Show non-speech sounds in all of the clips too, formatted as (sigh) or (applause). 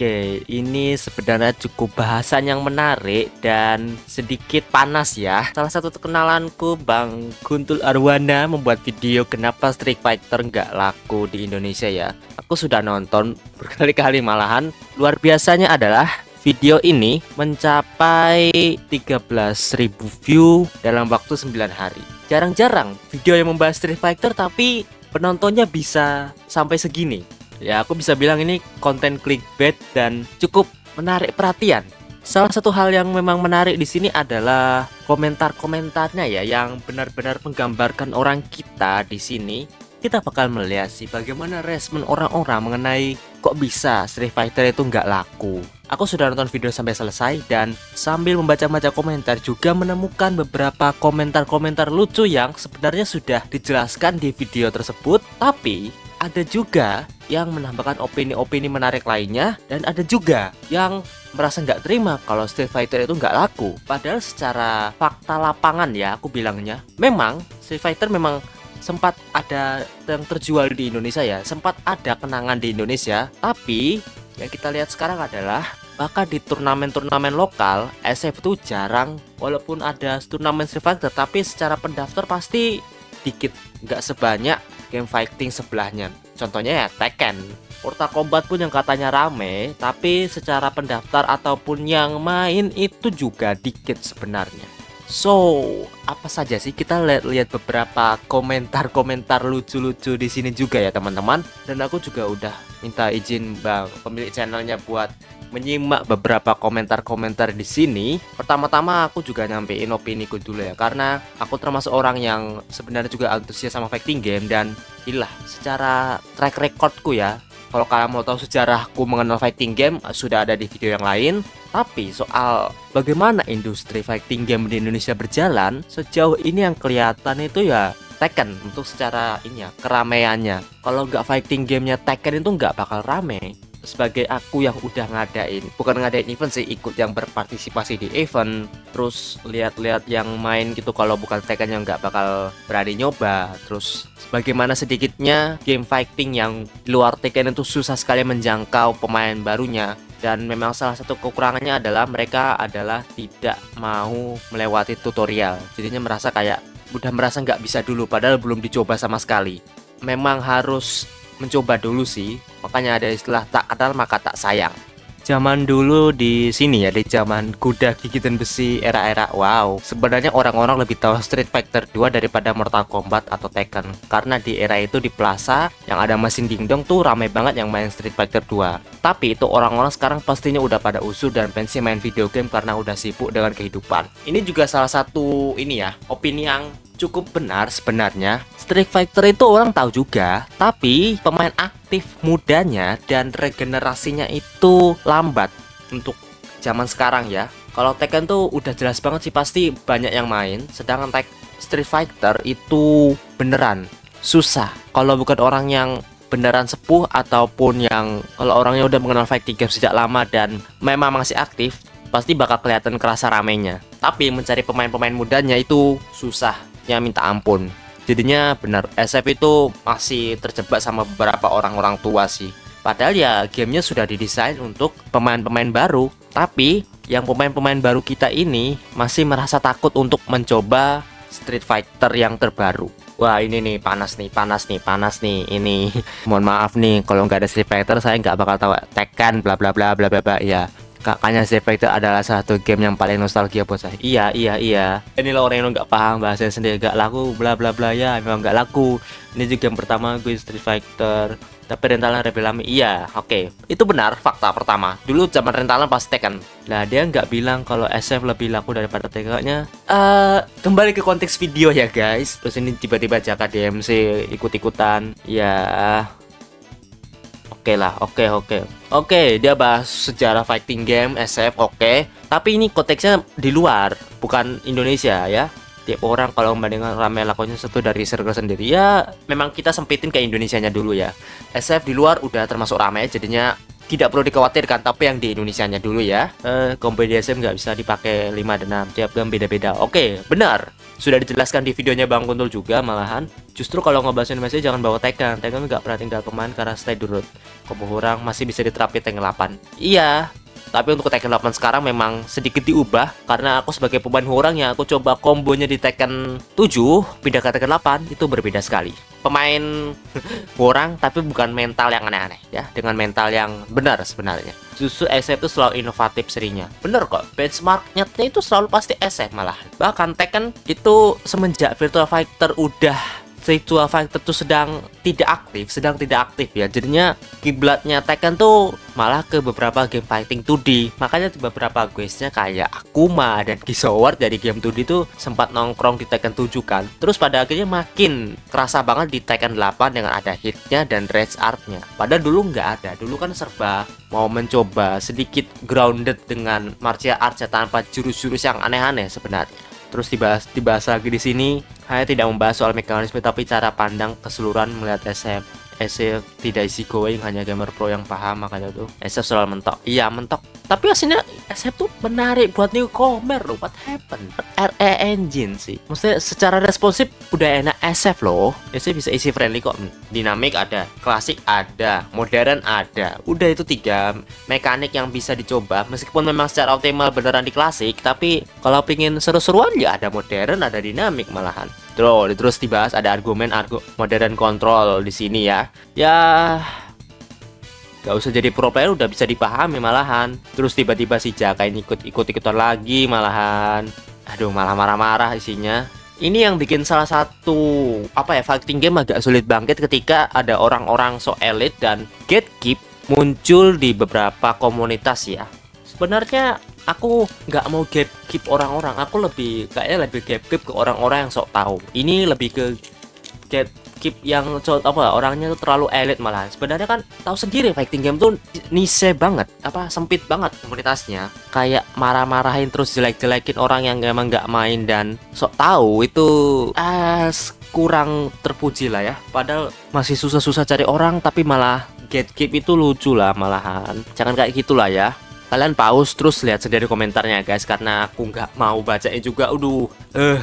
Oke, ini sebenarnya cukup bahasan yang menarik dan sedikit panas ya. Salah satu kenalanku Bang Guntul Arwana membuat video kenapa Street Fighter nggak laku di Indonesia ya. Aku sudah nonton berkali-kali malahan. Luar biasanya adalah video ini mencapai 13.000 view dalam waktu 9 hari. Jarang-jarang video yang membahas Street Fighter tapi penontonnya bisa sampai segini ya aku bisa bilang ini konten clickbait dan cukup menarik perhatian. Salah satu hal yang memang menarik di sini adalah komentar-komentarnya ya yang benar-benar menggambarkan orang kita di sini. Kita bakal melihat sih bagaimana respon orang-orang mengenai kok bisa Street Fighter itu nggak laku. Aku sudah nonton video sampai selesai dan sambil membaca-baca komentar juga menemukan beberapa komentar-komentar lucu yang sebenarnya sudah dijelaskan di video tersebut, tapi ada juga yang menambahkan opini-opini menarik lainnya dan ada juga yang merasa nggak terima kalau Street Fighter itu nggak laku. Padahal secara fakta lapangan ya aku bilangnya, memang Street Fighter memang sempat ada yang terjual di Indonesia ya, sempat ada kenangan di Indonesia. Tapi yang kita lihat sekarang adalah bahkan di turnamen-turnamen lokal SF itu jarang walaupun ada turnamen Street Fighter tapi secara pendaftar pasti dikit nggak sebanyak game fighting sebelahnya. Contohnya ya Tekken. Mortal Kombat pun yang katanya rame, tapi secara pendaftar ataupun yang main itu juga dikit sebenarnya. So, apa saja sih kita lihat lihat beberapa komentar-komentar lucu-lucu di sini juga ya teman-teman. Dan aku juga udah minta izin Bang pemilik channelnya buat menyimak beberapa komentar-komentar di sini, pertama-tama aku juga nyampein opini ku dulu ya, karena aku termasuk orang yang sebenarnya juga antusias sama fighting game dan inilah secara track recordku ya. Kalau kalian mau tahu sejarahku mengenal fighting game sudah ada di video yang lain. Tapi soal bagaimana industri fighting game di Indonesia berjalan, sejauh ini yang kelihatan itu ya Tekken untuk secara ini ya keramaiannya. Kalau nggak fighting gamenya Tekken itu nggak bakal rame sebagai aku yang udah ngadain. Bukan ngadain event sih ikut yang berpartisipasi di event terus lihat-lihat yang main gitu. Kalau bukan Tekken yang nggak bakal berani nyoba. Terus bagaimana sedikitnya game fighting yang di luar Tekken itu susah sekali menjangkau pemain barunya. Dan memang salah satu kekurangannya adalah mereka adalah tidak mau melewati tutorial. Jadinya merasa kayak udah merasa nggak bisa dulu padahal belum dicoba sama sekali. Memang harus mencoba dulu sih. Makanya ada istilah tak kenal maka tak sayang. Zaman dulu di sini ya, di zaman kuda gigitan besi era-era wow. Sebenarnya orang-orang lebih tahu Street Fighter 2 daripada Mortal Kombat atau Tekken. Karena di era itu di plaza yang ada mesin dingdong tuh ramai banget yang main Street Fighter 2. Tapi itu orang-orang sekarang pastinya udah pada usul dan pensi main video game karena udah sibuk dengan kehidupan. Ini juga salah satu ini ya, opini yang cukup benar sebenarnya. Street Fighter itu orang tahu juga, tapi pemain aktif mudanya dan regenerasinya itu lambat untuk zaman sekarang ya. Kalau Tekken tuh udah jelas banget sih pasti banyak yang main, sedangkan Tek Street Fighter itu beneran susah. Kalau bukan orang yang beneran sepuh ataupun yang kalau orangnya udah mengenal fighting game sejak lama dan memang masih aktif, pasti bakal kelihatan kerasa ramenya. Tapi mencari pemain-pemain mudanya itu susah minta ampun. Jadinya benar SF itu masih terjebak sama beberapa orang-orang tua sih. Padahal ya gamenya sudah didesain untuk pemain-pemain baru. Tapi yang pemain-pemain baru kita ini masih merasa takut untuk mencoba Street Fighter yang terbaru. Wah ini nih panas nih panas nih panas nih ini. (laughs) Mohon maaf nih kalau nggak ada Street Fighter saya nggak bakal tahu Tekken bla bla bla bla bla bla ya kakaknya Zephyr itu adalah satu game yang paling nostalgia buat saya. Iya iya iya. Ini lo orang yang nggak paham bahasa sendiri. Gak laku bla bla bla. Ya memang nggak laku. Ini juga game pertama gue Street Fighter. Tapi rentalan lebih lama. Iya oke. Okay. itu benar fakta pertama. Dulu zaman rentalan pas Tekken. Lah dia nggak bilang kalau SF lebih laku daripada Tekken-nya uh, kembali ke konteks video ya guys. Terus ini tiba-tiba Jaka DMC ikut-ikutan. Ya Oke okay lah, oke okay, oke. Okay. Oke, okay, dia bahas sejarah fighting game SF, oke. Okay. Tapi ini konteksnya di luar, bukan Indonesia ya. Tiap orang kalau membandingkan rame lakonnya satu dari circle sendiri ya memang kita sempitin ke Indonesianya dulu ya. SF di luar udah termasuk ramai jadinya tidak perlu dikhawatirkan tapi yang di Indonesia nya dulu ya. Eh, combo DSM nggak bisa dipakai 5 dan 6 tiap game beda-beda. Oke benar. Sudah dijelaskan di videonya Bang Kuntul juga malahan. Justru kalau ngebahas Indonesia jangan bawa Tekken Tekken nggak pernah tinggal pemain karena stay durut combo orang masih bisa diterapi Tekken 8 iya tapi untuk Tekken 8 sekarang memang sedikit diubah karena aku sebagai pemain orang yang aku coba kombonya di Tekken 7 pindah ke Tekken 8 itu berbeda sekali. Pemain (laughs) orang tapi bukan mental yang aneh-aneh ya, dengan mental yang benar sebenarnya. Justru SF itu selalu inovatif serinya. Bener kok, benchmarknya itu selalu pasti SF malah. Bahkan Tekken itu semenjak Virtual Fighter udah Virtual Fighter tuh sedang tidak aktif, sedang tidak aktif ya. Jadinya kiblatnya Tekken tuh malah ke beberapa game fighting 2D. Makanya beberapa guysnya kayak Akuma dan Kisowar dari game 2D tuh sempat nongkrong di Tekken 7 kan. Terus pada akhirnya makin kerasa banget di Tekken 8 dengan ada hitnya dan rage artnya. Padahal dulu nggak ada. Dulu kan serba mau mencoba sedikit grounded dengan martial arts tanpa jurus-jurus yang aneh-aneh sebenarnya. Terus dibahas dibahas lagi di sini, saya tidak membahas soal mekanisme tapi cara pandang keseluruhan melihat SM SF tidak isi going hanya gamer pro yang paham makanya tuh. SF selalu mentok. Iya mentok. Tapi aslinya SF tuh menarik buat newcomer loh. What happened? RE engine sih. Maksudnya secara responsif udah enak SF loh. SF bisa isi friendly kok. Dinamik ada klasik ada modern ada. Udah itu tiga mekanik yang bisa dicoba. Meskipun memang secara optimal beneran di klasik tapi kalau pingin seru-seruan ya ada modern ada dinamik malahan Terus, terus dibahas ada argumen argu modern control di sini ya. Ya Gak usah jadi pro player udah bisa dipahami malahan Terus tiba-tiba si Jaka ini ikut-ikut-ikutan lagi malahan Aduh malah marah-marah isinya ini yang bikin salah satu apa ya fighting game agak sulit bangkit ketika ada orang-orang so elit dan gatekeep muncul di beberapa komunitas ya. Sebenarnya aku nggak mau keep orang-orang. Aku lebih kayaknya lebih keep ke orang-orang yang sok tahu. Ini lebih ke keep yang apa orangnya tuh terlalu elit malah. Sebenarnya kan tahu sendiri fighting game tuh niche banget apa sempit banget komunitasnya. Kayak marah-marahin terus jelek-jelekin orang yang emang nggak main dan sok tahu itu ah kurang terpuji lah ya. Padahal masih susah-susah cari orang tapi malah gatekeep itu lucu lah malahan. Jangan kayak gitulah ya kalian pause terus lihat sendiri komentarnya guys karena aku nggak mau bacain juga. Aduh eh.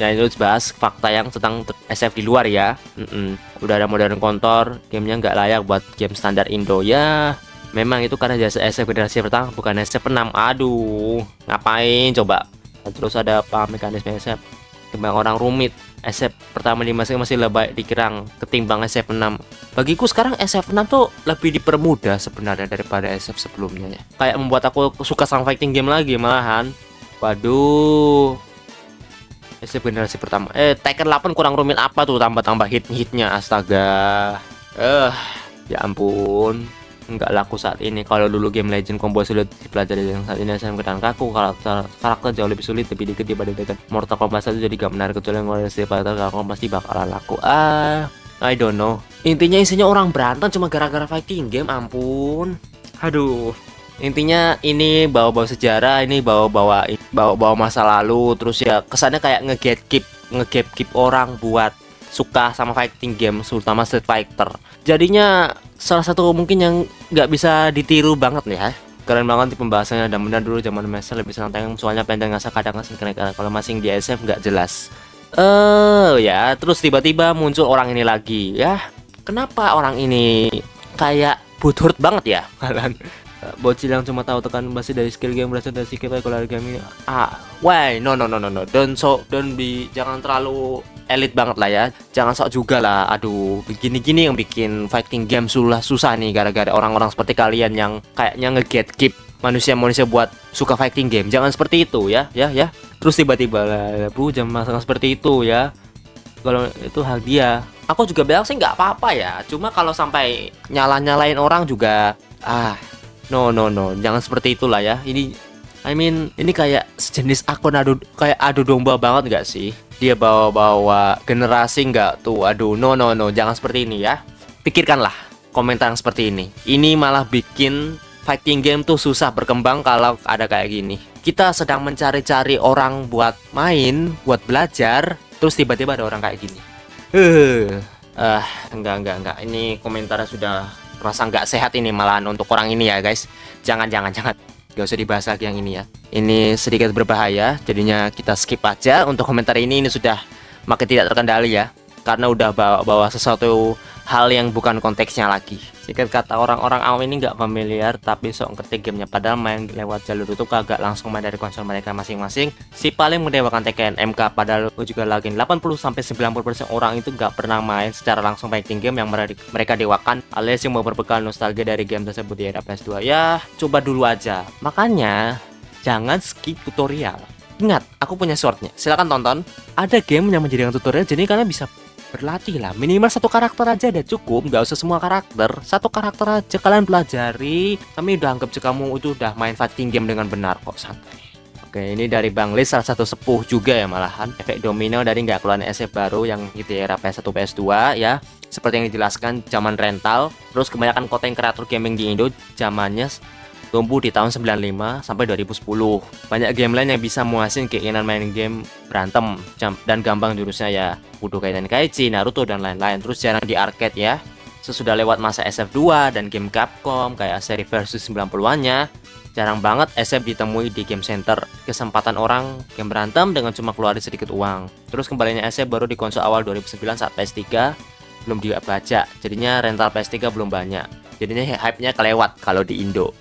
Ya itu bahas fakta yang tentang SF di luar ya. Mm -mm. udah ada modern kontor gamenya nggak layak buat game standar Indo. Ya memang itu karena jasa SF generasi pertama bukan SF 6 aduh ngapain coba? Terus ada apa mekanisme SF kembang orang rumit SF pertama di masing masih lebih dikirang ketimbang SF6 bagiku sekarang SF6 tuh lebih dipermudah sebenarnya daripada SF sebelumnya ya. Kayak membuat aku suka sama fighting game lagi malahan. Waduh. SF generasi pertama. Eh Tekken 8 kurang rumit apa tuh tambah-tambah hit-hitnya? Astaga. Eh ya ampun nggak laku saat ini. Kalau dulu game Legend combo sulit dipelajari yang saat ini saya mengatakan kaku. Karakter karakter jauh lebih sulit lebih dikit dibandingkan Mortal Kombat 1 jadi gak menarik. Kecuali yang dari fighter kalau pasti bakalan laku. Ah I don't know. Intinya isinya orang berantem cuma gara-gara fighting game ampun. Aduh. Intinya ini bawa-bawa sejarah ini bawa-bawa bawa-bawa masa lalu. Terus ya kesannya kayak nge-gatekeep nge-gatekeep orang buat suka sama fighting game terutama Street Fighter jadinya salah satu mungkin yang nggak bisa ditiru banget nih ya. Keren banget di pembahasannya. Dan benar dulu zaman masa lebih santai soalnya pendek nggak kadang ngasih keren kalau masing di SF nggak jelas. Eh uh, ya. Terus tiba-tiba muncul orang ini lagi ya. Kenapa orang ini kayak butuh banget ya? (laughs) Kalian bocil yang cuma tahu tekan basi dari skill game berasal dari skill kalau game ini. Ah why? No no no no no. Don't so don't be. Jangan terlalu elit banget lah ya. Jangan sok juga lah aduh begini-gini yang bikin fighting game susah susah nih gara-gara orang-orang seperti kalian yang kayaknya nge keep manusia-manusia buat suka fighting game. Jangan seperti itu ya ya ya. Terus tiba-tiba lah bu jangan masalah seperti itu ya. Kalau itu hal dia. Aku juga bilang sih nggak apa-apa ya. Cuma kalau sampai nyala-nyalain orang juga ah no no no. Jangan seperti itulah ya. Ini I mean ini kayak sejenis akun adu kayak adu domba banget gak sih? Dia bawa-bawa generasi nggak tuh? Aduh no no no jangan seperti ini ya. Pikirkanlah komentar yang seperti ini. Ini malah bikin fighting game tuh susah berkembang kalau ada kayak gini. Kita sedang mencari-cari orang buat main buat belajar terus tiba-tiba ada orang kayak gini. Eh uh, enggak enggak enggak. Ini komentarnya sudah rasa nggak sehat ini malahan untuk orang ini ya guys. Jangan jangan jangan gak usah dibahas lagi yang ini ya. Ini sedikit berbahaya jadinya kita skip aja untuk komentar ini. Ini sudah makin tidak terkendali ya karena udah bawa, bawa sesuatu hal yang bukan konteksnya lagi jika kata orang-orang awam ini nggak familiar tapi sok ngetik gamenya padahal main lewat jalur itu kagak langsung main dari konsol mereka masing-masing si paling mendewakan Tekken MK padahal juga lagi 80-90% orang itu nggak pernah main secara langsung fighting game yang mereka dewakan alias yang mau berbekal nostalgia dari game tersebut di era PS2 ya coba dulu aja makanya jangan skip tutorial Ingat, aku punya shortnya. Silahkan tonton. Ada game yang menjadikan tutorial, jadi kalian bisa berlatih lah minimal satu karakter aja udah cukup nggak usah semua karakter. Satu karakter aja kalian pelajari. Kami udah anggap kamu itu udah main fighting game dengan benar kok santai. Oke ini dari Bang Lis salah satu sepuh juga ya malahan. Efek domino dari nggak keluar SF baru yang di era PS1 PS2 ya. Seperti yang dijelaskan zaman rental. Terus kebanyakan konten kreator gaming di Indo zamannya tumbuh di tahun 95 sampai 2010. Banyak game lain yang bisa muasin keinginan main game berantem dan gampang jurusnya ya Budokai Tenkaichi, Naruto dan lain-lain. Terus jarang di arcade ya. Sesudah lewat masa SF2 dan game Capcom kayak seri versus 90-annya, jarang banget SF ditemui di game center. Kesempatan orang game berantem dengan cuma keluarin sedikit uang. Terus kembalinya SF baru di konsol awal 2009 saat PS3 belum dibaca. Jadinya rental PS3 belum banyak. Jadinya hype-nya kelewat kalau di Indo.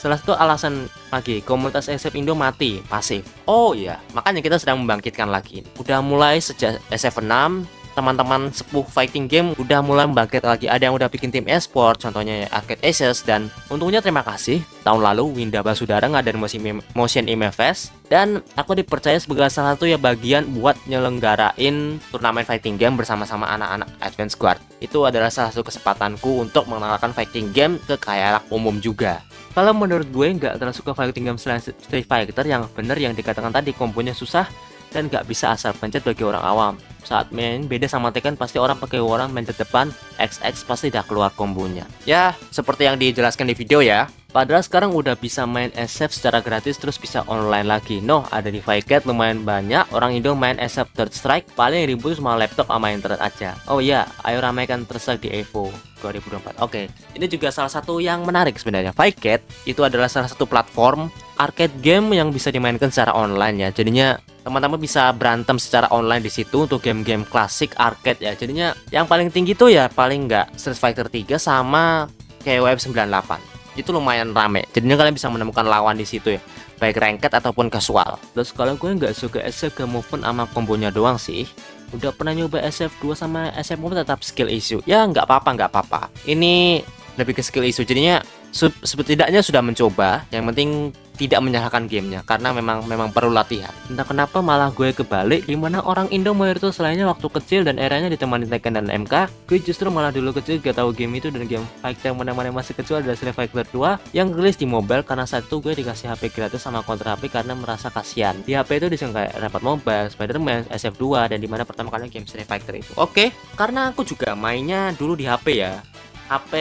Salah satu alasan lagi komunitas SF Indo mati pasif. Oh iya, makanya kita sedang membangkitkan lagi. Udah mulai sejak SF 6 teman-teman sepuh fighting game udah mulai membangkit lagi ada yang udah bikin tim esport contohnya ya Arcade Aces dan untungnya terima kasih tahun lalu Winda Basudara ngadain motion, motion MFS dan aku dipercaya sebagai salah satu ya bagian buat nyelenggarain turnamen fighting game bersama-sama anak-anak Advance Guard itu adalah salah satu kesempatanku untuk mengenalkan fighting game ke kayak umum juga kalau menurut gue nggak terlalu suka fighting game selain Street Fighter yang bener yang dikatakan tadi komponya susah dan nggak bisa asal pencet bagi orang awam. Saat main beda sama Tekken pasti orang pakai orang mencet depan XX pasti udah keluar kombonya. Ya seperti yang dijelaskan di video ya. Padahal sekarang udah bisa main SF secara gratis terus bisa online lagi. No, ada di Fight lumayan banyak orang Indo main SF Third Strike paling ribut sama laptop sama internet aja. Oh iya, ayo ramaikan Third Strike di Evo 2024. Oke, okay. ini juga salah satu yang menarik sebenarnya. Fight itu adalah salah satu platform arcade game yang bisa dimainkan secara online ya. Jadinya teman-teman bisa berantem secara online di situ untuk game-game klasik arcade ya. Jadinya yang paling tinggi tuh ya paling nggak Street Fighter 3 sama KOF 98 itu lumayan rame. Jadinya kalian bisa menemukan lawan di situ ya. Baik ranked ataupun casual. Terus kalau gue nggak suka SF ke movement sama kombonya doang sih. Udah pernah nyoba SF2 sama SF tetap skill issue. Ya nggak apa-apa nggak apa-apa. Ini lebih ke skill issue. Jadinya setidaknya sudah mencoba yang penting tidak menyalahkan gamenya karena memang memang perlu latihan. Entah kenapa malah gue kebalik di mana orang Indo mayoritas lainnya waktu kecil dan eranya ditemani Tekken dan MK gue justru malah dulu kecil gak tahu game itu dan game fighter yang mana-mana masih kecil adalah Street Fighter 2 yang rilis di mobile karena saat itu gue dikasih HP gratis sama kontra HP karena merasa kasihan. Di HP itu di sini kayak dapat mobile, Spider-Man, SF2 dan di mana pertama kali game Street Fighter itu. Oke karena aku juga mainnya dulu di HP ya. HP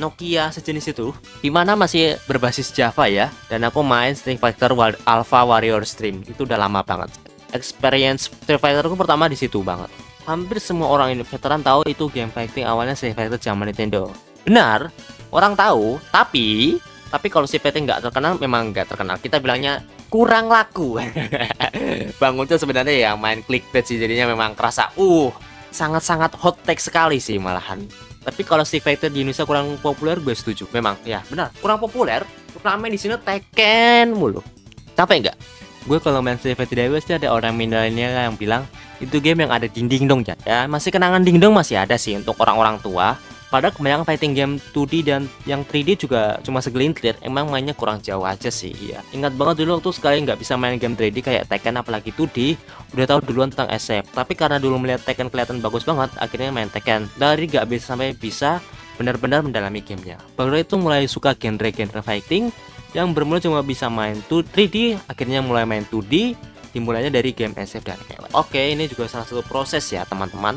Nokia sejenis itu di mana masih berbasis Java ya dan aku main Street Fighter Alpha Warrior Stream. Itu udah lama banget. Experience Street Fighter aku pertama di situ banget. Hampir semua orang ini veteran tahu itu game fighting awalnya Street Fighter zaman Nintendo. Benar orang tahu tapi tapi kalau si PT nggak terkenal memang nggak terkenal. Kita bilangnya kurang laku. (laughs) Bangun tuh sebenarnya ya main clickbait sih jadinya memang kerasa uh sangat-sangat hot take sekali sih malahan tapi kalau Street Fighter di Indonesia kurang populer, gue setuju. Memang, ya benar, kurang populer. Turnamen di sini Tekken mulu. Capek nggak? Gue kalau main Street Fighter Dewa sih ada orang milenial yang bilang itu game yang ada dinding dong ya. Masih kenangan dingdong masih ada sih untuk orang-orang tua Padahal kebanyakan fighting game 2D dan yang 3D juga cuma segelintir. Emang mainnya kurang jauh aja sih. Ya. Ingat banget dulu waktu sekali nggak bisa main game 3D kayak Tekken apalagi 2D, udah tahu duluan tentang SF. Tapi karena dulu melihat Tekken kelihatan bagus banget, akhirnya main Tekken. Dari nggak bisa sampai bisa benar-benar mendalami gamenya. Baru itu mulai suka genre-genre fighting yang bermula cuma bisa main 3D, akhirnya mulai main 2D, dimulainya dari game SF dan. Oke, ini juga salah satu proses ya teman-teman.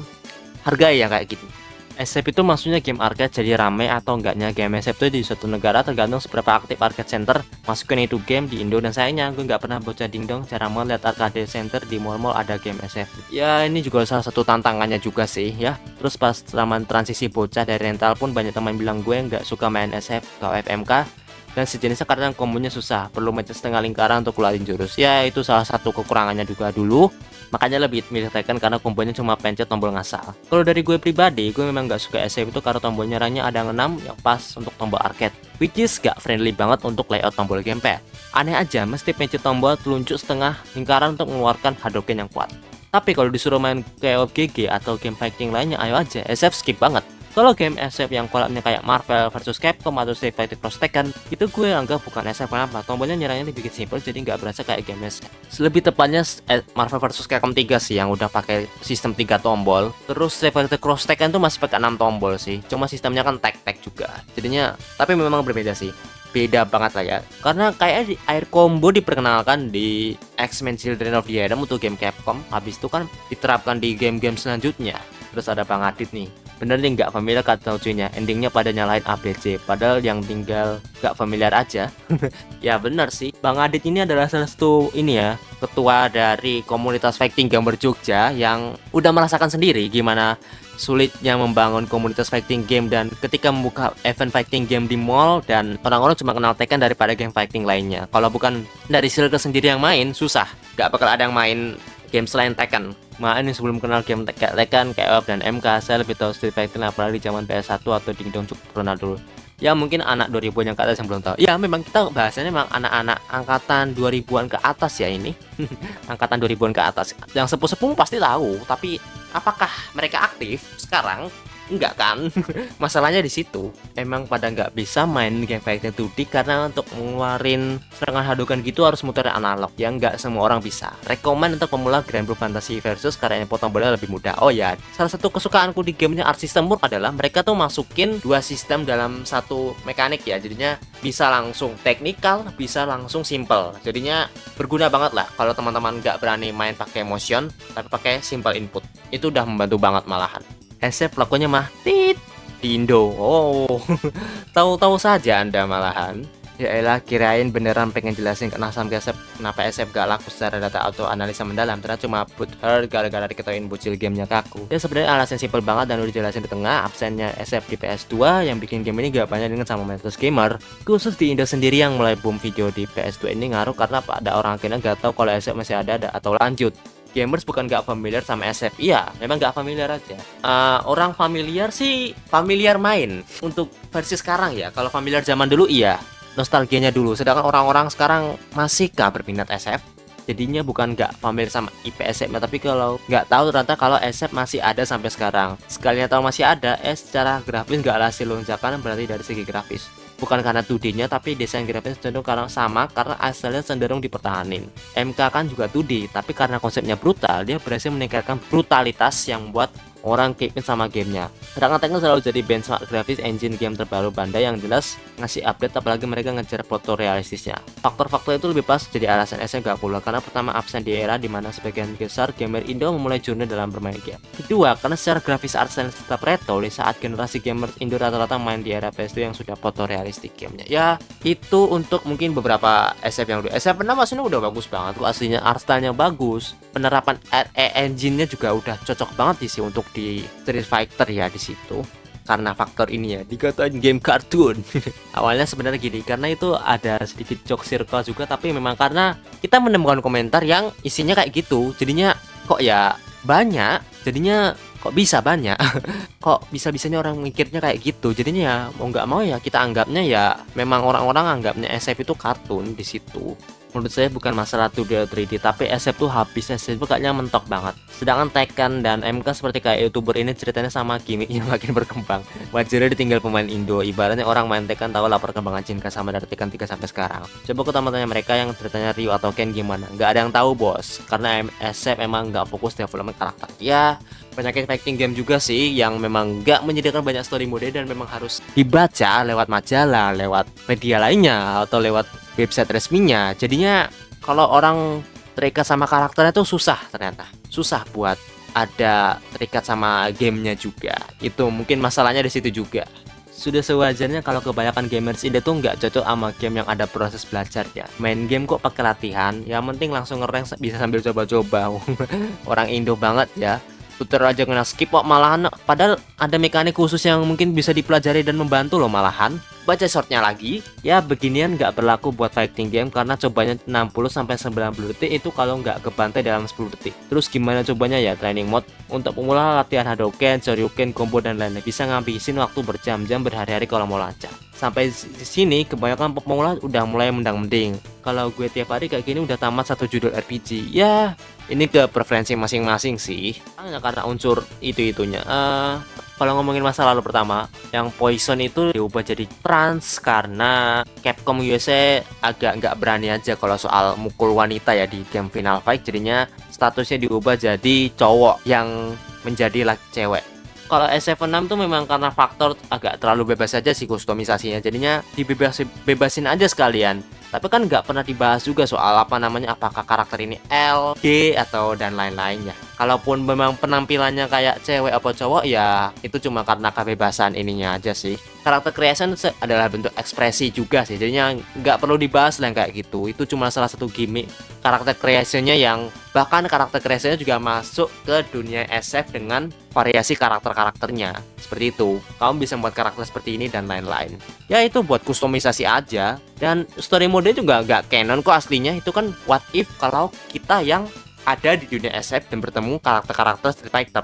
Hargai ya kayak gitu SF itu maksudnya game arcade jadi rame atau enggaknya? Game SF itu di suatu negara tergantung seberapa aktif arcade center. Masukin itu game di Indo dan sayangnya gue nggak pernah bocah dingdong cara melihat arcade center di mall-mall ada game SF ya ini juga salah satu tantangannya juga sih ya. Terus pas zaman transisi bocah dari rental pun banyak teman bilang gue nggak suka main SF atau FMK dan sejenisnya karena kombonya susah perlu mencet setengah lingkaran untuk keluarin jurus. Ya itu salah satu kekurangannya juga dulu. Makanya lebih milih Tekken karena kombonya cuma pencet tombol ngasal. Kalau dari gue pribadi gue memang gak suka SF itu karena tombol nyerangnya ada 6 yang pas untuk tombol arcade. Which is gak friendly banget untuk layout tombol gamepad aneh aja mesti pencet tombol telunjuk setengah lingkaran untuk mengeluarkan Hadouken yang kuat. Tapi kalau disuruh main kayak atau game fighting lainnya ayo aja SF skip banget kalau game SF yang kolabnya kayak Marvel versus Capcom atau Street Fighter Cross Tekken itu gue anggap bukan SF kenapa tombolnya nyerangnya dibikin simple jadi nggak berasa kayak game SF lebih tepatnya eh, Marvel versus Capcom 3 sih yang udah pakai sistem 3 tombol. Terus Street Fighter Cross Tekken tuh masih pakai 6 tombol sih cuma sistemnya kan tag-tag juga. Jadinya tapi memang berbeda sih. Beda banget lah ya. Karena kayak di air combo diperkenalkan di X-Men Children of the Atom untuk game Capcom. Habis itu kan diterapkan di game-game selanjutnya. Terus ada Bang Adit nih bener nih nggak familiar kata ujungnya endingnya pada nyalain ABC padahal yang tinggal nggak familiar aja. (laughs) Ya bener sih. Bang Adit ini adalah salah satu ini ya ketua dari komunitas fighting gamer Jogja yang udah merasakan sendiri gimana sulitnya membangun komunitas fighting game dan ketika membuka event fighting game di mall dan orang-orang cuma kenal Tekken daripada game fighting lainnya. Kalau bukan dari Silke sendiri yang main susah. Gak bakal ada yang main game selain Tekken main sebelum kenal game kayak Tekken, KOF dan MK saya lebih tahu Street Fighter apalagi zaman PS1 atau cukup pernah dulu ya mungkin anak 2000 yang ke atas yang belum tahu. Ya memang kita bahasanya memang anak-anak angkatan 2000-an ke atas ya ini. (laughs) Angkatan 2000-an ke atas. Yang sepuh-sepuh pasti tahu tapi apakah mereka aktif sekarang Enggak kan? (laughs) Masalahnya di situ. Emang pada nggak bisa main game fighting 2D karena untuk mengeluarin serangan hadukan gitu harus muter analog yang nggak semua orang bisa. Rekomen untuk pemula Grand Blue Fantasy versus karena potong bola lebih mudah. Oh ya, salah satu kesukaanku di gamenya art system pun adalah mereka tuh masukin dua sistem dalam satu mekanik ya. Jadinya bisa langsung teknikal, bisa langsung simple. Jadinya berguna banget lah kalau teman-teman nggak berani main pakai motion tapi pakai simple input. Itu udah membantu banget malahan. SF pelakunya mah tit di Indo. Oh, (laughs) tahu-tahu saja Anda malahan. Ya elah kirain beneran pengen jelasin kenapa sam SF kenapa SF gak laku secara data auto analisa mendalam. Ternyata cuma put her gara-gara diketahuin bocil gamenya kaku ya sebenarnya alasan simpel banget dan udah jelasin di tengah absennya SF di PS2 yang bikin game ini gak banyak dengan sama Matters Gamer. Khusus di Indo sendiri yang mulai boom video di PS2 ini ngaruh karena ada orang akhirnya gak tahu kalau SF masih ada atau lanjut gamers bukan gak familiar sama SF iya memang gak familiar aja. Uh, orang familiar sih familiar main untuk versi sekarang ya. Kalau familiar zaman dulu iya. Nostalgianya dulu. Sedangkan orang-orang sekarang masih gak berminat SF jadinya bukan nggak familiar sama IPSF tapi kalau nggak tahu ternyata kalau SF masih ada sampai sekarang. Sekalinya tahu masih ada eh secara grafis nggak hasil lonjakan berarti dari segi grafis bukan karena 2D-nya tapi desain grafis cenderung karena sama karena asalnya cenderung dipertahanin. MK kan juga 2D, tapi karena konsepnya brutal, dia berhasil meningkatkan brutalitas yang buat orang keep sama gamenya. Sedangkan Tekken selalu jadi benchmark grafis engine game terbaru Bandai yang jelas ngasih update apalagi mereka ngejar foto realistisnya. Faktor-faktor itu lebih pas jadi alasan SM gak pula karena pertama absen di era di mana sebagian besar gamer Indo memulai journey dalam bermain game. Kedua, karena secara grafis art style tetap retro di saat generasi gamer Indo rata-rata main di era PS2 yang sudah foto realistik gamenya. Ya, itu untuk mungkin beberapa SF yang udah SF 6 maksudnya udah bagus banget tuh aslinya art style-nya bagus. Penerapan RE engine-nya juga udah cocok banget sih untuk di Street Fighter ya di situ. Karena faktor ini ya dikatain game kartun. (laughs) Awalnya sebenarnya gini karena itu ada sedikit joke circle juga tapi memang karena kita menemukan komentar yang isinya kayak gitu jadinya kok ya banyak jadinya kok bisa banyak (laughs) kok bisa bisanya orang mikirnya kayak gitu. Jadinya ya mau nggak mau ya kita anggapnya ya memang orang-orang anggapnya SF itu kartun di situ menurut saya bukan masalah 2D 3D tapi SF tuh habis. SF tuh kayaknya mentok banget. Sedangkan Tekken dan MK seperti kayak youtuber ini ceritanya sama gimmicknya (laughs) makin berkembang. Wajarnya ditinggal pemain Indo. Ibaratnya orang main Tekken tahu lah perkembangan Jinka sama dari Tekken 3 sampai sekarang. Coba kita tanya mereka yang ceritanya Ryu atau Ken gimana. Nggak ada yang tahu bos. Karena SF emang nggak fokus development karakter. Ya penyakit fighting game juga sih yang memang nggak menyediakan banyak story mode dan memang harus dibaca lewat majalah, lewat media lainnya atau lewat website resminya. Jadinya kalau orang terikat sama karakternya tuh susah ternyata. Susah buat ada terikat sama gamenya juga. Itu mungkin masalahnya di situ juga. Sudah sewajarnya kalau kebanyakan gamers ini tuh nggak cocok sama game yang ada proses belajarnya. Main game kok pakai latihan ya penting langsung ngerank bisa sambil coba-coba. (laughs) Orang Indo banget ya. Puter aja kena skip kok malahan. Padahal ada mekanik khusus yang mungkin bisa dipelajari dan membantu loh malahan baca shortnya lagi. Ya beginian nggak berlaku buat fighting game karena cobanya 60-90 detik itu kalau nggak kebantai dalam 10 detik. Terus gimana cobanya ya? Training mode untuk pemula latihan Hadoken, Shoryuken, combo dan lainnya bisa ngabisin waktu berjam-jam berhari-hari kalau mau lancar. Sampai di sini kebanyakan pemula udah mulai mendang-mending. Kalau gue tiap hari kayak gini udah tamat satu judul RPG ya ini ke preferensi masing-masing sih. Karena unsur itu-itunya. Uh, kalau ngomongin masa lalu pertama yang Poison itu diubah jadi trans karena Capcom USA agak nggak berani aja kalau soal mukul wanita ya di game Final Fight. Jadinya statusnya diubah jadi cowok yang menjadi laki cewek. Kalau SF6 tuh memang karena faktor agak terlalu bebas aja sih kustomisasinya. Jadinya dibebasin bebasin aja sekalian tapi kan nggak pernah dibahas juga soal apa namanya apakah karakter ini L, G atau dan lain-lainnya. Kalaupun memang penampilannya kayak cewek atau cowok ya itu cuma karena kebebasan ininya aja sih. Karakter creation adalah bentuk ekspresi juga sih. Jadinya nggak perlu dibahas lah kayak gitu. Itu cuma salah satu gimmick karakter creationnya yang bahkan karakter creationnya juga masuk ke dunia SF dengan variasi karakter-karakternya seperti itu kamu bisa membuat karakter seperti ini dan lain-lain ya itu buat kustomisasi aja dan story mode juga nggak canon kok aslinya itu kan what if kalau kita yang ada di dunia SF dan bertemu karakter-karakter Street Fighter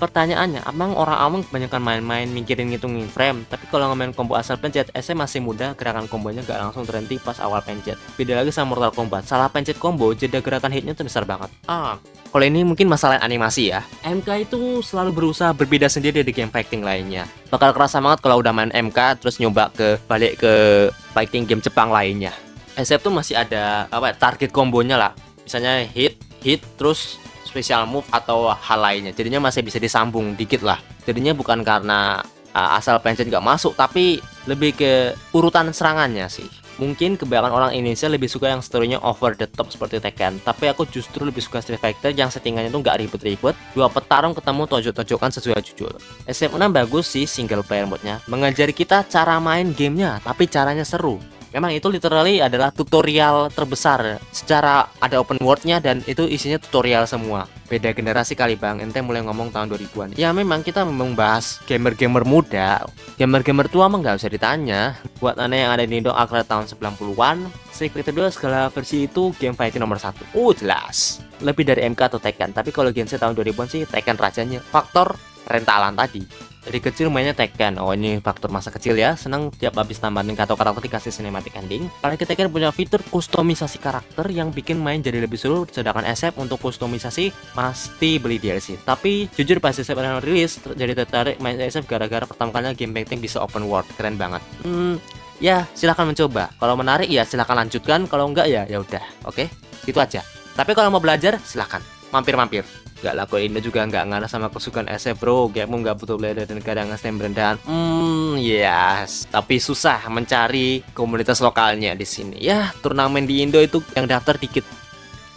Pertanyaannya, emang orang awam kebanyakan main-main mikirin ngitungin frame, tapi kalau ngemain combo asal pencet, SM masih mudah, gerakan kombonya gak langsung terhenti pas awal pencet. Beda lagi sama Mortal Kombat, salah pencet combo, jeda gerakan hitnya tuh besar banget. Ah, kalau ini mungkin masalah animasi ya. MK itu selalu berusaha berbeda sendiri dari game fighting lainnya. Bakal kerasa banget kalau udah main MK terus nyoba ke balik ke fighting game Jepang lainnya. SF tuh masih ada apa target kombonya lah. Misalnya hit, hit terus special move atau hal lainnya. Jadinya masih bisa disambung dikit lah. Jadinya bukan karena uh, asal pencet nggak masuk tapi lebih ke urutan serangannya sih. Mungkin kebanyakan orang Indonesia lebih suka yang storynya over the top seperti Tekken. Tapi aku justru lebih suka Street Fighter yang settingannya tuh nggak ribet-ribet. Dua petarung ketemu tojok-tojokan sesuai jujur. SM6 bagus sih single player mode-nya. Mengajari kita cara main gamenya tapi caranya seru memang itu literally adalah tutorial terbesar secara ada open worldnya dan itu isinya tutorial semua. Beda generasi kali bang. Ente mulai ngomong tahun 2000-an ya memang kita membahas gamer-gamer muda. Gamer-gamer tua emang nggak usah ditanya. Buat aneh yang ada di Indo akhir tahun 90-an Secret itu segala versi itu game fighting nomor satu. Oh jelas. Lebih dari MK atau Tekken. Tapi kalau Genshin tahun 2000-an sih Tekken rajanya. Faktor rentalan tadi dari kecil mainnya Tekken. Oh ini faktor masa kecil ya. Senang tiap habis tambahin atau karakter dikasih cinematic ending. Apalagi Tekken punya fitur kustomisasi karakter yang bikin main jadi lebih seru. Sedangkan SF untuk kustomisasi pasti beli DLC tapi jujur pas SF yang rilis jadi tertarik main SF gara-gara pertama kalinya game fighting bisa open world. Keren banget. Hmm, ya silahkan mencoba. Kalau menarik ya silahkan lanjutkan. Kalau enggak ya ya udah. Oke okay? itu aja. Tapi kalau mau belajar silahkan mampir-mampir Gak laku ini juga nggak ngaruh sama kesukaan SF bro. Gamemu nggak butuh belajar dan kadang nge berendahan Hmm yes. Tapi susah mencari komunitas lokalnya di sini. Ya turnamen di Indo itu yang daftar dikit.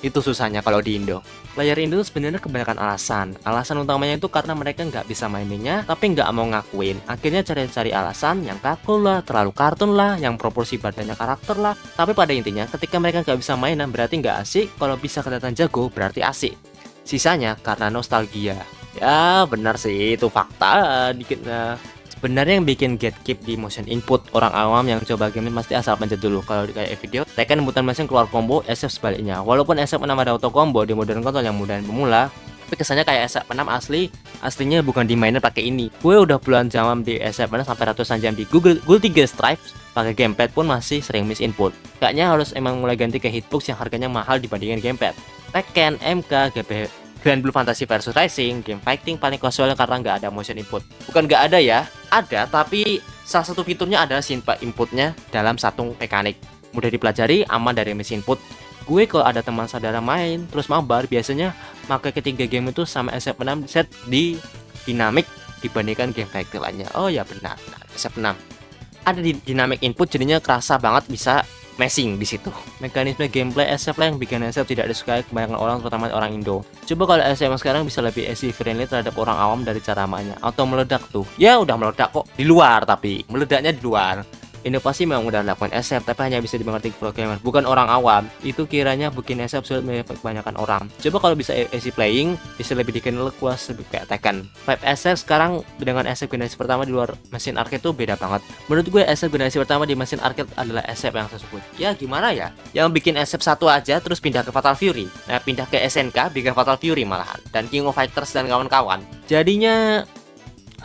Itu susahnya kalau di Indo. Player Indo sebenarnya kebanyakan alasan. Alasan utamanya itu karena mereka nggak bisa mainnya Tapi nggak mau ngakuin. Akhirnya cari-cari alasan yang kaku lah Terlalu kartun lah Yang proporsi badannya karakter lah. Tapi pada intinya ketika mereka nggak bisa mainan Berarti nggak asik. Kalau bisa kelihatan jago berarti asik Sisanya karena nostalgia. Ya benar sih itu fakta dikit nah. Sebenarnya yang bikin gatekeep di motion input orang awam yang coba game pasti asal pencet dulu kalau kayak video Tekken bukan mesin keluar combo SF sebaliknya walaupun SF6 ada auto combo di modern kontrol yang mudah dan pemula tapi kesannya kayak SF6 asli aslinya bukan di miner pakai ini gue udah puluhan jam di SF6 sampai ratusan jam di Google Google 3 Strive pakai gamepad pun masih sering miss input kayaknya harus emang mulai ganti ke hitbox yang harganya mahal dibandingin gamepad Tekken, MK, GP, Grand Blue Fantasy versus Rising, game fighting paling kasual karena nggak ada motion input. Bukan nggak ada ya, ada tapi salah satu fiturnya adalah simpa inputnya dalam satu mekanik. Mudah dipelajari, aman dari mesin input. Gue kalau ada teman saudara main terus mabar biasanya pakai ketiga game itu sama SF6 set di dinamik dibandingkan game fighting lainnya. Oh ya benar, SF6 ada di dynamic input jadinya kerasa banget bisa messing di situ. Mekanisme gameplay SF lah yang bikin SF tidak disukai kebanyakan orang terutama orang Indo. Coba kalau SF sekarang bisa lebih easy friendly terhadap orang awam dari cara mainnya atau meledak tuh. Ya udah meledak kok di luar tapi meledaknya di luar. Inovasi memang udah dilakukan. SF tapi hanya bisa dimengerti programmer. Bukan orang awam. Itu kiranya bikin SF sulit menginfek kebanyakan orang. Coba kalau bisa easy playing bisa lebih dikenal kuas lebih kayak Tekken. 5 SF sekarang dengan SF generasi pertama di luar mesin arcade itu beda banget. Menurut gue SF generasi pertama di mesin arcade adalah SF yang tersebut. Ya gimana ya? Yang bikin SF satu aja terus pindah ke Fatal Fury. Nah pindah ke SNK bikin Fatal Fury malahan. Dan King of Fighters dan kawan-kawan. Jadinya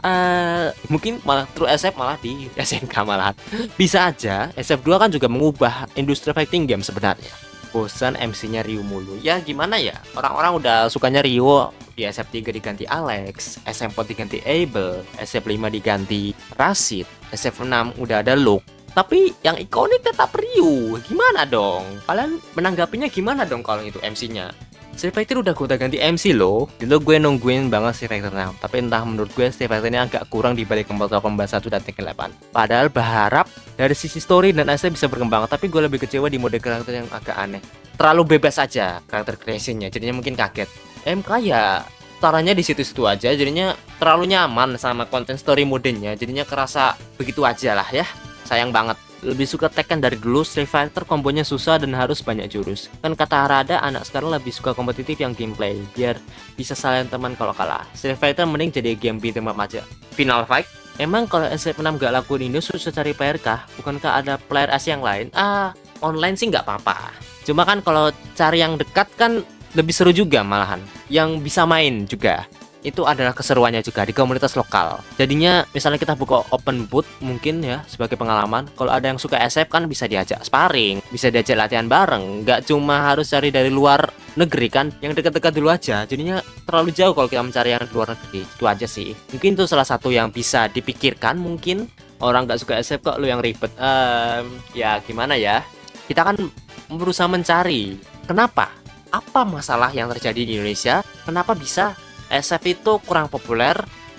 uh, mungkin malah True SF malah di (laughs) SNK malah. Bisa aja SF2 kan juga mengubah industri fighting game sebenarnya. Bosan MC-nya Ryu mulu. Ya gimana ya? Orang-orang udah sukanya Ryu di SF3 diganti Alex SF4 diganti Abel SF5 diganti Rashid SF6 udah ada Luke. Tapi yang ikonik tetap Ryu. Gimana dong? Kalian menanggapinya gimana dong kalau itu MC-nya Street Fighter udah gue ganti MC loh. Dulu gue nungguin banget Street Fighter 6 Tapi entah menurut gue Street Fighter ini agak kurang dibalik Kombat Kombat 1 dan Tekken 8 Padahal berharap dari sisi story dan asli bisa berkembang Tapi gue lebih kecewa di mode karakter yang agak aneh. Terlalu bebas aja karakter creationnya Jadinya mungkin kaget. MK ya taranya di situ-situ aja jadinya terlalu nyaman sama konten story modenya jadinya kerasa begitu aja lah ya. Sayang banget lebih suka Tekken dari dulu Street Fighter kombonya susah dan harus banyak jurus kan kata Arada anak sekarang lebih suka kompetitif yang gameplay biar bisa saling teman kalau kalah Street Fighter mending jadi game beat'em up aja final fight Emang kalau SF6 gak lakuin ini susah cari player kah? Bukankah ada player as yang lain? Ah, online sih nggak apa-apa. Cuma kan kalau cari yang dekat kan lebih seru juga malahan. Yang bisa main juga itu adalah keseruannya juga di komunitas lokal. Jadinya misalnya kita buka open booth mungkin ya sebagai pengalaman. Kalau ada yang suka SF kan bisa diajak sparring, bisa diajak latihan bareng. Nggak cuma harus cari dari luar negeri kan, yang dekat-dekat dulu aja. Jadinya terlalu jauh kalau kita mencari yang luar negeri. Itu aja sih. Mungkin itu salah satu yang bisa dipikirkan mungkin orang nggak suka SF kok lu yang ribet. Um, ya gimana ya? Kita kan berusaha mencari kenapa apa masalah yang terjadi di Indonesia kenapa bisa SF itu kurang populer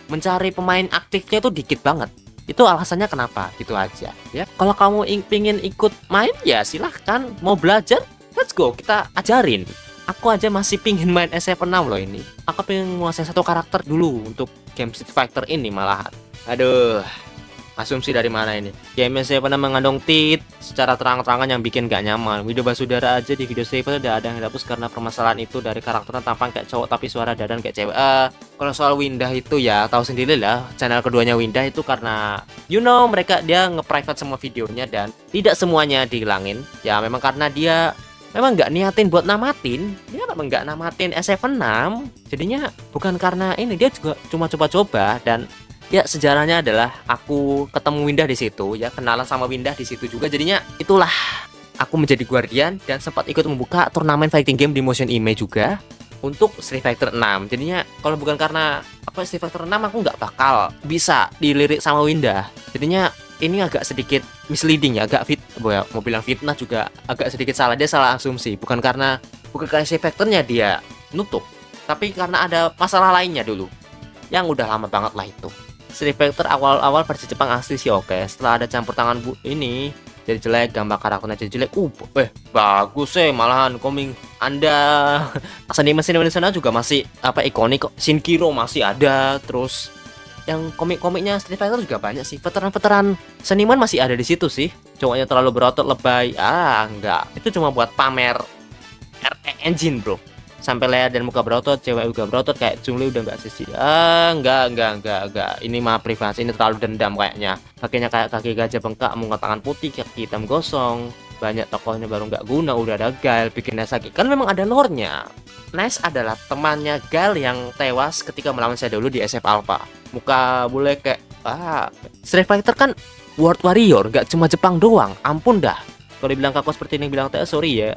mencari pemain aktifnya itu dikit banget. Itu alasannya kenapa? Gitu aja ya. Kalau kamu ingin ikut main ya silahkan. Mau belajar let's go. Kita ajarin. Aku aja masih pingin main SF6 loh ini. Aku pengen menguasai satu karakter dulu untuk game Street Fighter ini malahan. Aduh Asumsi dari mana ini? Game saya pernah mengandung tit secara terang-terangan yang bikin gak nyaman. Video basudara aja di video saya tidak ada yang dihapus karena permasalahan itu dari karakternya tampang kayak cowok tapi suara dadan kayak cewek. Uh, kalau soal Windah itu ya tahu sendiri lah channel keduanya Windah itu karena you know mereka dia nge-private semua videonya dan tidak semuanya dihilangin. Ya memang karena dia memang nggak niatin buat namatin dia memang nggak namatin S76 jadinya bukan karena ini dia juga cuma coba-coba dan ya sejarahnya adalah aku ketemu Windah di situ ya kenalan sama Windah di situ juga. Jadinya itulah aku menjadi guardian dan sempat ikut membuka turnamen fighting game di Motion Image juga untuk Street Fighter 6 jadinya kalau bukan karena apa Street Fighter 6 aku nggak bakal bisa dilirik sama Windah. Jadinya ini agak sedikit misleading ya agak fit ya, mau bilang fitnah juga agak sedikit salah. Dia salah asumsi bukan karena bukan karena Street Fighternya dia nutup tapi karena ada masalah lainnya dulu yang udah lama banget lah itu Street Fighter awal-awal versi Jepang asli sih oke. Setelah ada campur tangan bu ini jadi jelek, gambar karakternya jadi jelek. Uh, eh bagus sih malahan koming. Anda seniman-seniman di sana juga masih apa ikonik kok. Shinkiro masih ada, terus yang komik-komiknya Street Fighter juga banyak sih. Veteran-veteran seniman masih ada di situ sih. Cowoknya terlalu berotot lebay. Ah, enggak. Itu cuma buat pamer RE engine, Bro sampai leher dan muka berotot cewek juga berotot kayak Jungli udah nggak sisi ah enggak enggak enggak enggak ini mah privasi ini terlalu dendam kayaknya. Kakinya kayak kaki gajah bengkak muka tangan putih kaki hitam gosong. Banyak tokohnya baru nggak guna udah ada Gail bikin sakit kan memang ada lore-nya. Nice adalah temannya Gail yang tewas ketika melawan saya dulu di SF Alpha. Muka bule kayak ah. Street Fighter kan World Warrior gak cuma Jepang doang. Ampun dah. Kalau dibilang kaku seperti ini bilang teh sorry ya.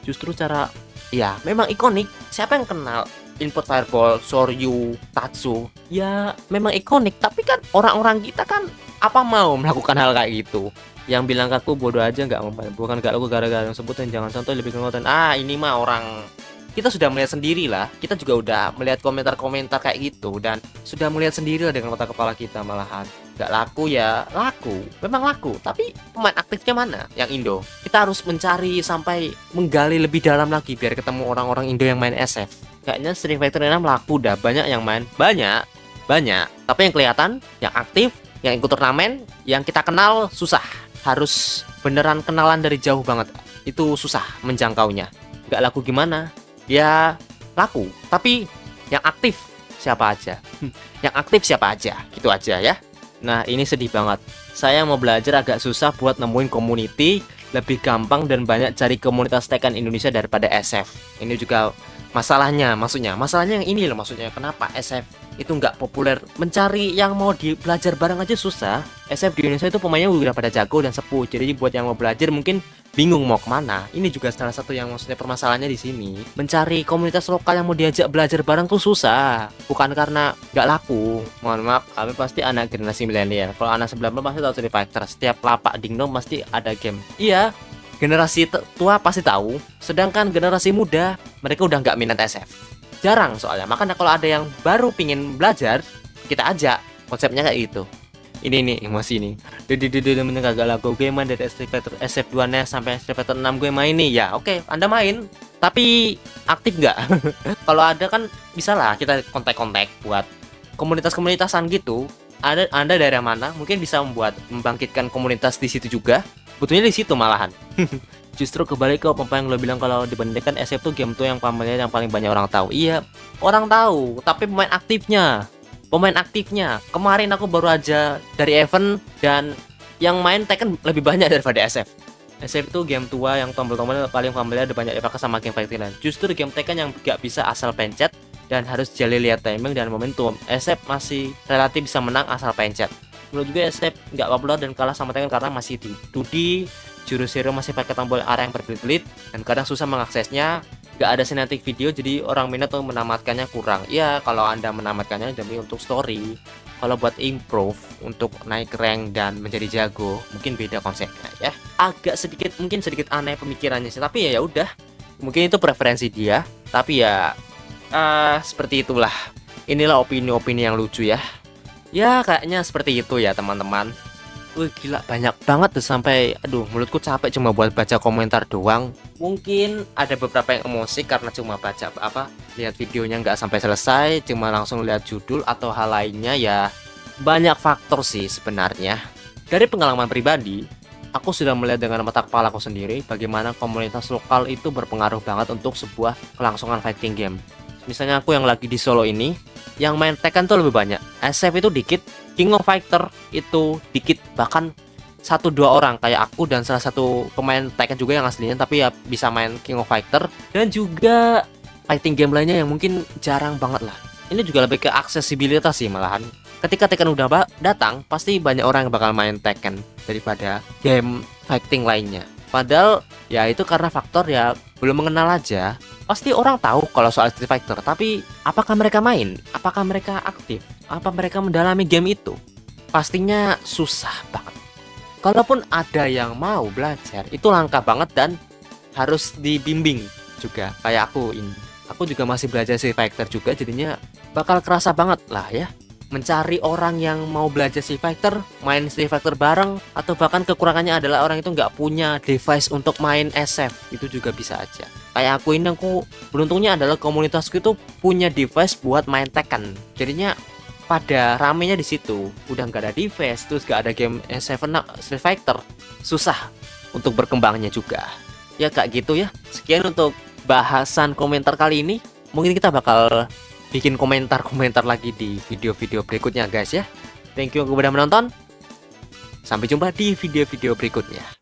Justru cara ya memang ikonik. Siapa yang kenal input fireball soryu tatsu? Ya memang ikonik. Tapi kan orang-orang kita kan apa mau melakukan hal kayak gitu? Yang bilang kaku bodoh aja nggak bukan gak laku gara-gara yang sebutin jangan santai lebih konten ah ini mah orang kita sudah melihat sendiri lah. Kita juga udah melihat komentar-komentar kayak gitu dan sudah melihat sendiri lah dengan mata kepala kita malahan nggak laku ya. Laku. Memang laku. Tapi pemain aktifnya mana? Yang Indo. Kita harus mencari sampai menggali lebih dalam lagi biar ketemu orang-orang Indo yang main SF kayaknya Street Fighter 6 laku dah. Banyak yang main. Banyak. Banyak. Tapi yang kelihatan yang aktif yang ikut turnamen yang kita kenal susah. Harus beneran kenalan dari jauh banget. Itu susah menjangkaunya. Nggak laku gimana? Ya laku. Tapi yang aktif siapa aja? Yang aktif siapa aja? Gitu aja ya nah ini sedih banget. Saya mau belajar agak susah buat nemuin community lebih gampang dan banyak cari komunitas Tekken Indonesia daripada SF ini juga masalahnya maksudnya. Masalahnya yang ini loh maksudnya. Kenapa SF itu nggak populer. Mencari yang mau di belajar bareng aja susah. SF di Indonesia itu pemainnya udah pada jago dan sepuh. Jadi buat yang mau belajar mungkin bingung mau ke mana. Ini juga salah satu yang maksudnya permasalahannya di sini. Mencari komunitas lokal yang mau diajak belajar bareng tuh susah. Bukan karena nggak laku. Mohon maaf kami pasti anak generasi milenial. Kalau anak sebelah pasti tahu Street Fighter. Setiap lapak dingdong pasti ada game. Iya generasi tua pasti tahu. Sedangkan generasi muda mereka udah nggak minat SF jarang soalnya. Makanya kalau ada yang baru pingin belajar kita ajak. Konsepnya kayak gitu. Ini nih emosi nih Dede dede dede kagak lagu. Gue main dari Street Fighter SF2 nya sampai Street Fighter 6 gue main nih. Ya oke. Okay, anda main tapi aktif nggak? (laughs) Kalau ada kan bisa lah kita kontak-kontak buat komunitas-komunitasan gitu. Ada anda dari mana? Mungkin bisa membuat membangkitkan komunitas di situ juga. Butuhnya di situ malahan (laughs) justru kembali ke apa yang lo bilang kalau dibandingkan SF tuh game tuh yang familiar yang paling banyak orang tahu iya orang tahu tapi pemain aktifnya pemain aktifnya. Kemarin aku baru aja dari event dan yang main Tekken lebih banyak daripada SF. SF itu game tua yang tombol-tombolnya paling familiar dan banyak dipakai sama game fighting lain. Justru game Tekken yang gak bisa asal pencet dan harus jeli lihat timing dan momentum. SF masih relatif bisa menang asal pencet. Menurut juga SF nggak populer dan kalah sama Tekken karena masih di 2D, jurus hero masih pakai tombol arah yang berbelit-belit dan kadang susah mengaksesnya. Gak ada sinematik video jadi orang minat tuh menamatkannya kurang. Ya kalau anda menamatkannya demi untuk story kalau buat improve untuk naik rank dan menjadi jago mungkin beda konsepnya ya. Agak sedikit mungkin sedikit aneh pemikirannya sih tapi ya ya udah. Mungkin itu preferensi dia tapi ya uh, seperti itulah. Inilah opini-opini yang lucu ya. Ya kayaknya seperti itu ya teman-teman Wih gila banyak banget tuh sampai aduh mulutku capek cuma buat baca komentar doang. Mungkin ada beberapa yang emosi karena cuma baca apa lihat videonya nggak sampai selesai cuma langsung lihat judul atau hal lainnya ya banyak faktor sih sebenarnya. Dari pengalaman pribadi aku sudah melihat dengan mata kepala aku sendiri bagaimana komunitas lokal itu berpengaruh banget untuk sebuah kelangsungan fighting game. Misalnya aku yang lagi di Solo ini yang main Tekken tuh lebih banyak. SF itu dikit King of Fighter itu dikit bahkan satu dua orang kayak aku dan salah satu pemain Tekken juga yang aslinya tapi ya bisa main King of Fighter. Dan juga fighting game lainnya yang mungkin jarang banget lah. Ini juga lebih ke aksesibilitas sih malahan. Ketika Tekken udah datang pasti banyak orang yang bakal main Tekken daripada game fighting lainnya. Padahal ya itu karena faktor ya belum mengenal aja pasti orang tahu kalau soal Street Fighter tapi apakah mereka main apakah mereka aktif apa mereka mendalami game itu? Pastinya susah banget. Kalaupun ada yang mau belajar, itu langka banget dan harus dibimbing juga kayak aku ini. Aku juga masih belajar Street Fighter juga jadinya bakal kerasa banget lah ya mencari orang yang mau belajar Street Fighter, main Street Fighter bareng, atau bahkan kekurangannya adalah orang itu nggak punya device untuk main SF, itu juga bisa aja. Kayak aku ini aku beruntungnya adalah komunitasku itu punya device buat main Tekken, jadinya pada ramenya di situ. Udah nggak ada device terus nggak ada game Seven Street Fighter. Susah untuk berkembangnya juga. Ya kak gitu ya. Sekian untuk bahasan komentar kali ini. Mungkin kita bakal bikin komentar-komentar lagi di video-video berikutnya guys ya. Thank you kepada menonton. Sampai jumpa di video-video berikutnya